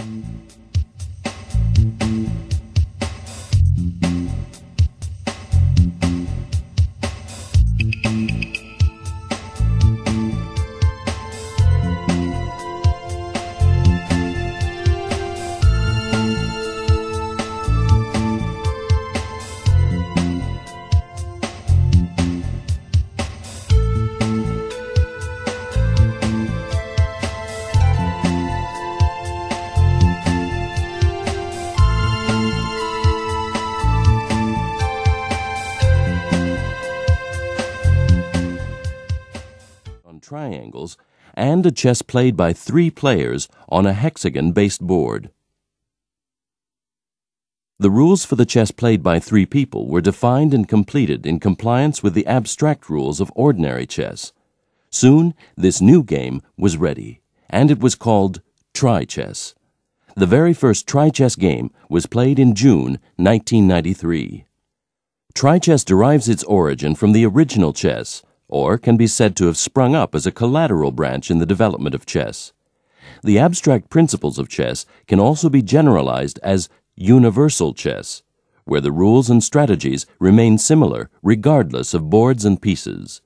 on triangles, and a chess played by three players on a hexagon based board. The rules for the chess played by three people were defined and completed in compliance with the abstract rules of ordinary chess. Soon, this new game was ready, and it was called Tri-Chess. The very first Tri-Chess game was played in June 1993. Tri-Chess derives its origin from the original chess, or can be said to have sprung up as a collateral branch in the development of chess. The abstract principles of chess can also be generalized as universal chess, where the rules and strategies remain similar regardless of boards and pieces.